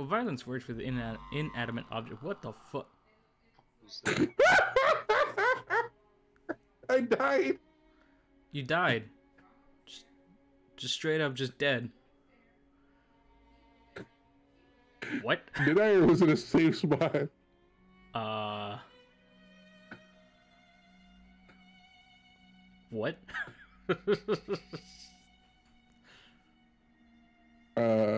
Well, violence works with an inanimate object. What the fuck? I died. You died. Just, just straight up, just dead. What? Did I or was it a safe spot? Uh. What? Uh